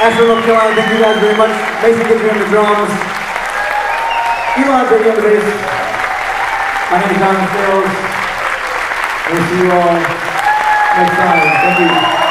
Asheville North Carolina, thank you guys very much. Maison Guidry on the drums. E'Lon Brady on the bass. My name is Jonathan Scales. We'll see you all next time. Thank you.